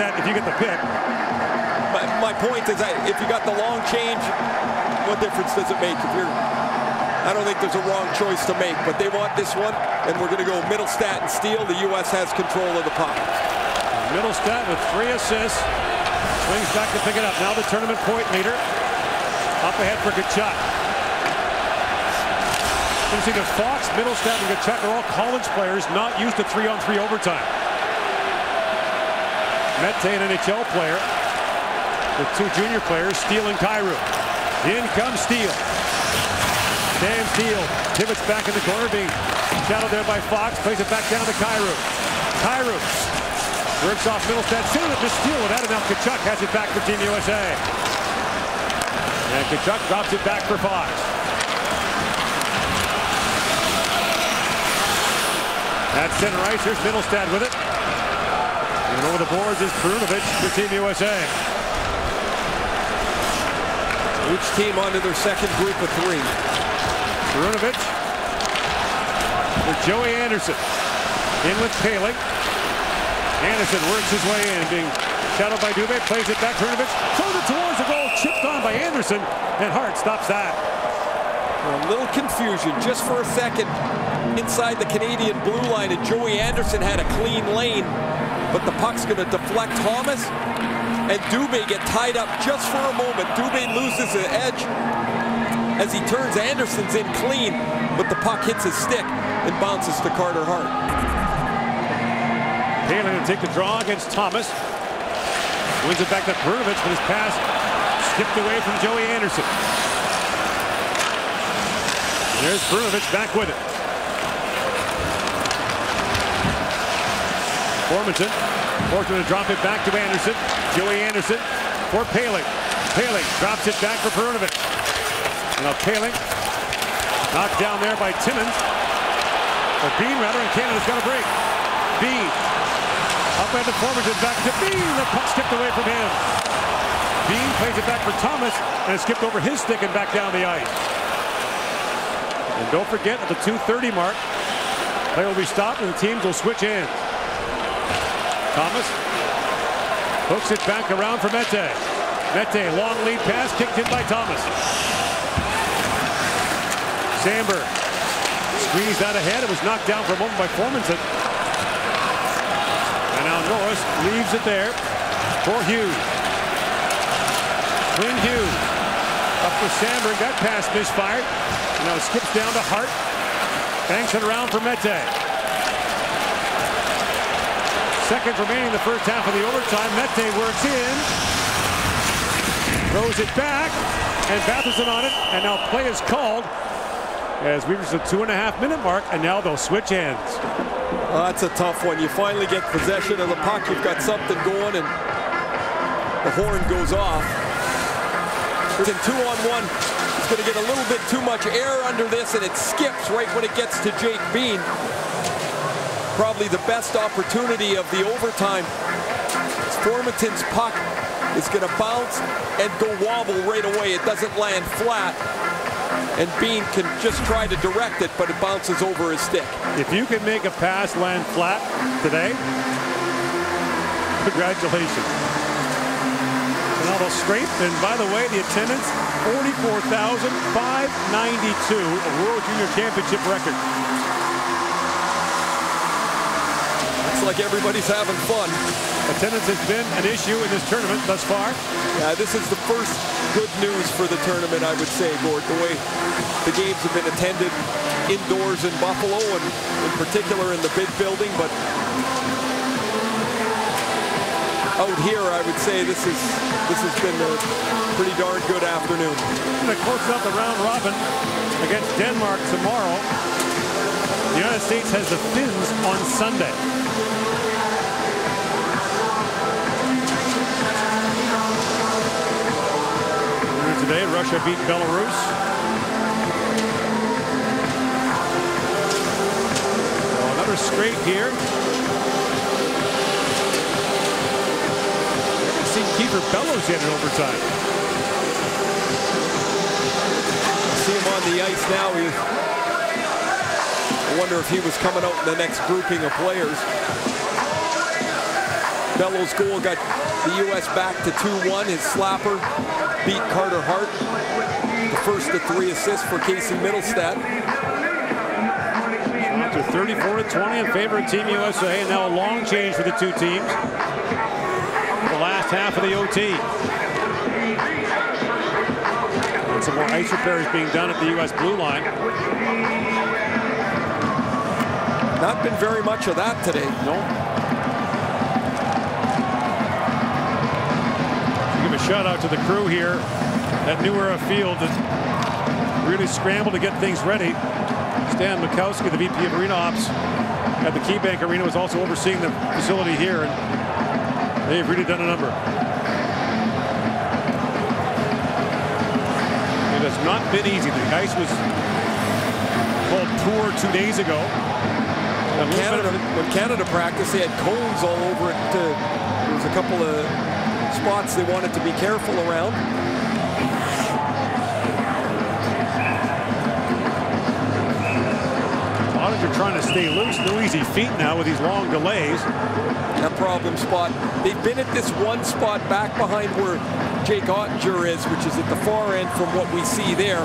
that if you get the pick. My, my point is that if you got the long change, what difference does it make if you're I don't think there's a wrong choice to make, but they want this one, and we're going to go Mittelstadt and Steele. The U.S. has control of the puck. Mittelstadt with three assists. Swings back to pick it up. Now the tournament point leader. Up ahead for Tkachuk. You see the Fox, Mittelstadt, and Tkachuk are all college players not used to three-on-three 3 overtime. Mete, an NHL player, with two junior players, Steele and Kyrou. In comes Steele. Sam Steele pivots back in the corner, being shadowed there by Fox. Plays it back down to Kyrou. Kyrou works off Mittelstadt. Soon to Steele without enough. Tkachuk has it back for Team USA. And Tkachuk drops it back for Fox. That's center ice, here's Mittelstadt with it. And over the boards is Perunovich for Team USA. Each team onto their second group of three. Perunovich with Joey Anderson. In with Poehling. Anderson works his way in, being shadowed by Dubé, plays it back. Perunovich throws it towards the goal, chipped on by Anderson, and Hart stops that. A little confusion just for a second inside the Canadian blue line, and Joey Anderson had a clean lane, but the puck's going to deflect Thomas, and Dubé get tied up just for a moment. Dubé loses the edge, as he turns Anderson's in clean, but the puck hits his stick and bounces to Carter Hart. Poehling to take the draw against Thomas. Wins it back to Perunovich, but his pass skipped away from Joey Anderson. There's Perunovich back with it. Formenton fortunate to drop it back to Anderson. Joey Anderson for Poehling. Poehling drops it back for Perunovich. Now Poehling knocked down there by Timmins. Or Bean rather, and Canada's got a break. Bean up at the Formenton back to Bean. The puck skipped away from him. Bean plays it back for Thomas and it skipped over his stick and back down the ice. And don't forget at the 2.30 mark, play will be stopped and the teams will switch ends. Thomas hooks it back around for Mete. Mete, long lead pass kicked in by Thomas. Samberg squeezed out ahead. It was knocked down for a moment by Formenton. And now Norris leaves it there for Hughes. Quinn Hughes up for Samberg. That pass misfired. Now skips down to Hart. Banks it around for Mete. Seconds remaining the first half of the overtime. Mete works in. Throws it back. And Batherson on it. And now play is called as we reach the two and a half minute mark, and now they'll switch hands. Well, that's a tough one. You finally get possession of the puck. You've got something going, and the horn goes off. It's In two on one, it's going to get a little bit too much air under this, and it skips right when it gets to Jake Bean. Probably the best opportunity of the overtime. Formenton's puck is going to bounce and go wobble right away. It doesn't land flat and Bean can just try to direct it, but it bounces over his stick. If you can make a pass land flat today, congratulations. Ronaldo scrape, and by the way, the attendance, 44,592, a World Junior Championship record. Looks like everybody's having fun. Attendance has been an issue in this tournament thus far. Yeah, this is the first good news for the tournament, I would say, Gord, the way the games have been attended indoors in Buffalo and in particular in the big building, but out here, I would say this is this has been a pretty darn good afternoon. And close out the round robin against Denmark tomorrow. The United States has the Finns on Sunday. today. Russia beat Belarus. So another straight here. Haven't seen Kiefer Bellows in overtime. see him on the ice now. He, I wonder if he was coming out in the next grouping of players. Bellows' goal got the U.S. back to 2-1. His slapper beat Carter Hart. The first of three assists for Casey Mittelstadt. To 34 to 20 in favor of Team USA, and now a long change for the two teams. The last half of the OT. And some more ice repairs being done at the U.S. blue line. Not been very much of that today. No. Give a shout out to the crew here at New Era Field that really scrambled to get things ready. Stan Makowski, the VP of Arena Ops at the KeyBank Arena, was also overseeing the facility here, and they've really done a number. It has not been easy. The ice was called poor two days ago. When Canada, when Canada practiced, they had cones all over it. Uh, there was a couple of spots they wanted to be careful around. are trying to stay loose. No easy feet now with these long delays. That problem spot. They've been at this one spot back behind where Jake Oettinger is, which is at the far end from what we see there.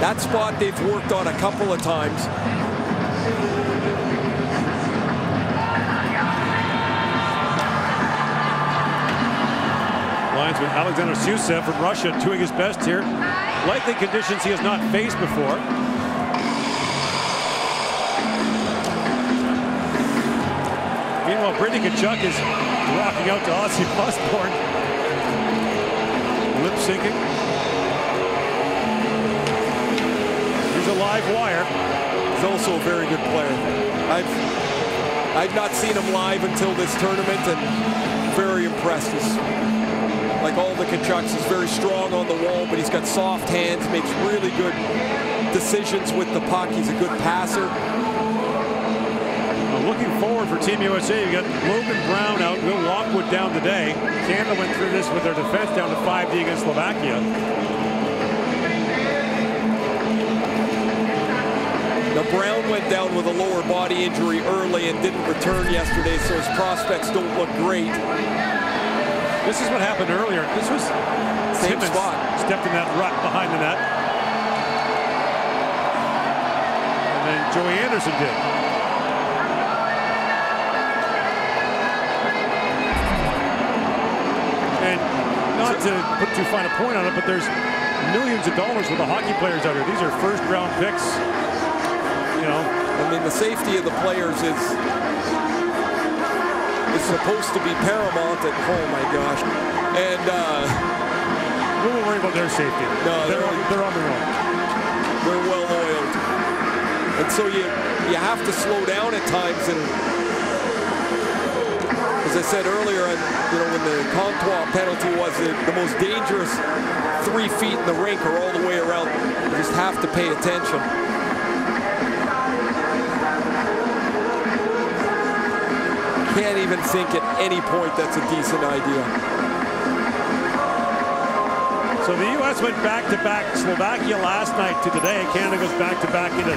That spot they've worked on a couple of times. Alexander Syusev from Russia doing his best here. Likely conditions he has not faced before. Meanwhile, Brady Tkachuk is rocking out to Ozzy Osbourne. Lip syncing. He's a live wire. He's also a very good player. I've I've not seen him live until this tournament and very impressed. Like all the Tkachuks, he's very strong on the wall, but he's got soft hands, makes really good decisions with the puck. He's a good passer looking forward for Team USA. You got Logan Brown out, Will Lockwood down today. Canada went through this with their defense down to 5D against Slovakia. Now Brown went down with a lower body injury early and didn't return yesterday, so his prospects don't look great. This is what happened earlier. This was same Timmins spot. Stepped in that rut behind the net. And then Joey Anderson did. And not to put too fine a point on it, but there's millions of dollars with the hockey players out here. These are first round picks. You know. I mean, the safety of the players is supposed to be paramount at oh my gosh. And uh we won't worry about their safety. No, they're, they're, they're on their own. They're well oiled. And so you you have to slow down at times and as I said earlier, you know, when the Comtois penalty was the, the most dangerous three feet in the rink or all the way around, you just have to pay attention. Can't even think at any point that's a decent idea. So the U.S. went back-to-back -back Slovakia last night to today. Canada goes back-to-back -back into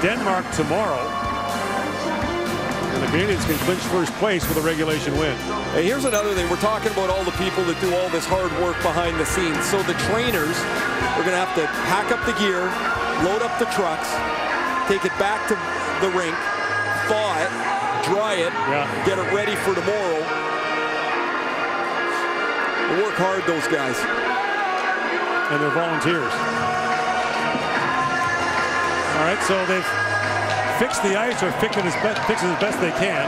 Denmark tomorrow. And the Canadians can clinch first place with a regulation win. Hey, here's another thing. We're talking about all the people that do all this hard work behind the scenes. So the trainers are going to have to pack up the gear, load up the trucks, take it back to the rink, thaw it, dry it, yeah. get it ready for tomorrow. They work hard, those guys. And they're volunteers. All right, so they've fix the ice or fix it as best, fix it as best they can.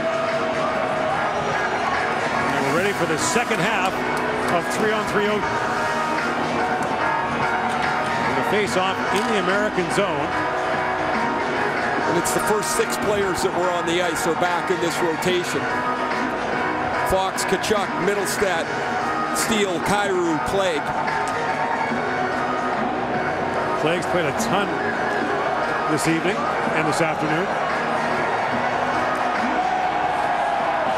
And we're ready for the second half of three-on-three. 3 the face-off in the American zone. And it's the first six players that were on the ice are back in this rotation. Fox, Tkachuk, Mittelstadt, Steele, Kyrou, Clague. Clague's played a ton this evening and this afternoon.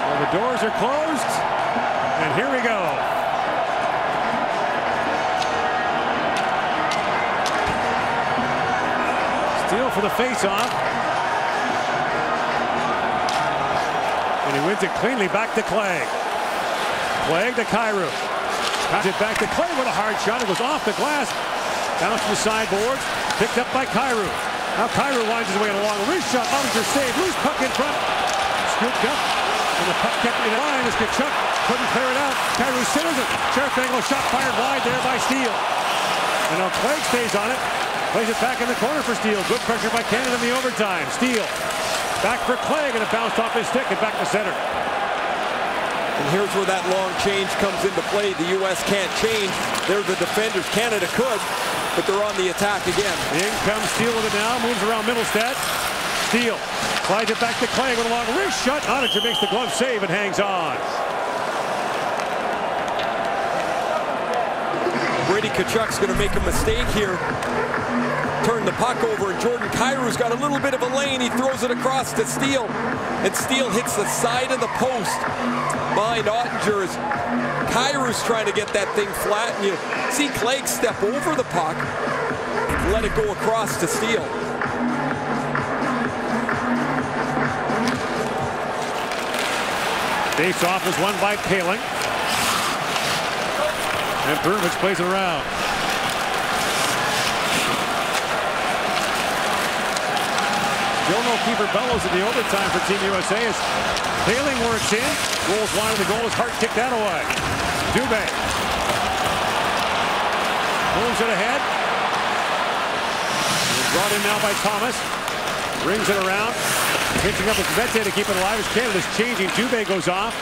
Well, the doors are closed, and here we go. Steele for the faceoff. And he wins it cleanly back to Clague. Clague to Kyrou. Pass it back to Clague with a hard shot. It goes off the glass. Bounce to the sideboards. Picked up by Kyrou. Now Kyrou winds his way along. Wrist shot. Oettinger save. Loose puck in front. Scooped up. And the puck kept in the line as Tkachuk couldn't clear it out. Kyrou centers it. Sheriff shot fired wide there by Steele. And now Clague stays on it. Plays it back in the corner for Steele. Good pressure by Canada in the overtime. Steele back for Clague and it bounced off his stick and back to center. And here's where that long change comes into play. The U.S. can't change. They're the defenders. Canada could, but they're on the attack again. In comes Steele with it now. Moves around Mittelstadt. Steele slides it back to Clague with a long wrist shot. Oettinger makes the glove save and hangs on. Brady Tkachuk's going to make a mistake here. Turn the puck over, and Jordan Kyrou's got a little bit of a lane. He throws it across to Steele, and Steele hits the side of the post behind Oettinger as Kyrou's trying to get that thing flat. And you see Clague step over the puck, let it go across to Steele. Face off is won by Poehling. And Perunovich plays it around. Jono keeper Bellows in the overtime for Team USA as Poehling works in. Rolls wide of the goal as Hart kicked that away. Dubé. Moves it ahead. Brought in now by Thomas. Rings it around. Pitching up with Mete to keep it alive as Canada's changing. Dubé goes off.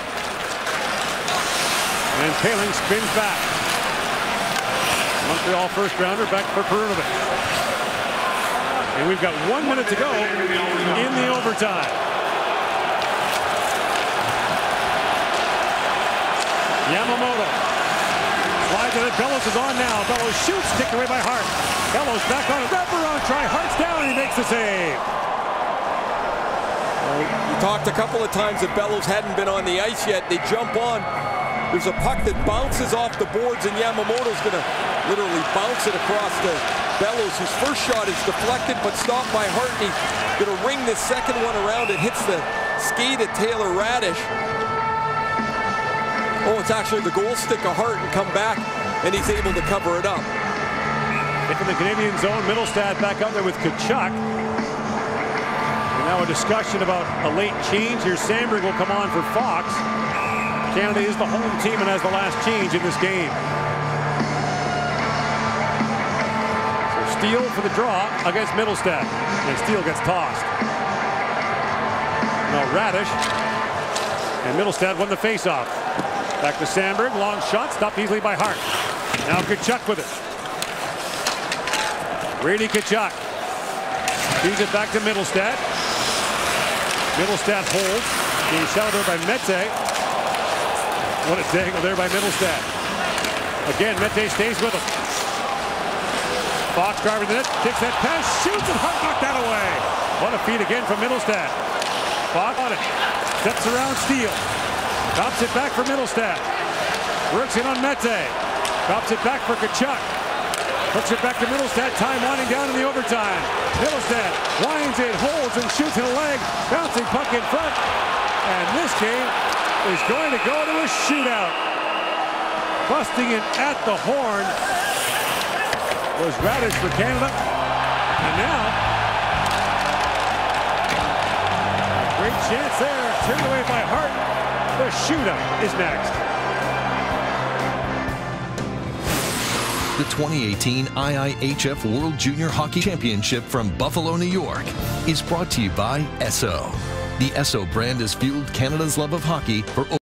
And Poehling spins back. Montreal first rounder back for Perunovich. And we've got one minute to go in the overtime. Yamamoto. Slides it. Bellows is on now. Bellows shoots. Kicked away by Hart. Bellows back on it. Wraparound try. Hart's down. He makes the save. We talked a couple of times that Bellows hadn't been on the ice yet. They jump on. There's a puck that bounces off the boards, and Yamamoto's going to literally bounce it across the Bellows, whose first shot is deflected but stopped by Hartney. Going to ring this second one around. It hits the skate of Taylor Raddysh. Oh, it's actually the goal stick of Hart and come back, and he's able to cover it up. In the Canadian zone, Mittelstadt back out there with Tkachuk. And now a discussion about a late change here. Samberg will come on for Fox. Canada is the home team and has the last change in this game. Steele for the draw against Mittelstadt. And Steele gets tossed. Now Raddysh. and Mittelstadt won the faceoff. Back to Samberg. Long shot. Stopped easily by Hart. Now Tkachuk with it. Brady Tkachuk. Feeds it back to Mittelstadt. Mittelstadt holds. Being shot over by Mete. What a dangle there by Mittelstadt. Again, Mete stays with him. Fox driving the net, kicks that pass, shoots, and Hart knocked that away. What a feed again from Mittelstadt. Fox on it, steps around Steele, drops it back for Mittelstadt. Works in on Mete, drops it back for Tkachuk. Hooks it back to Mittelstadt, time winding down in the overtime. Mittelstadt winds it, holds, and shoots in a leg, bouncing puck in front. And this game is going to go to a shootout. Busting it at the horn was Raddysh for Canada. And now, a great chance there. Turned away by Hart. The shootout is next. The 2018 IIHF World Junior Hockey Championship from Buffalo, New York is brought to you by Esso. The Esso brand has fueled Canada's love of hockey for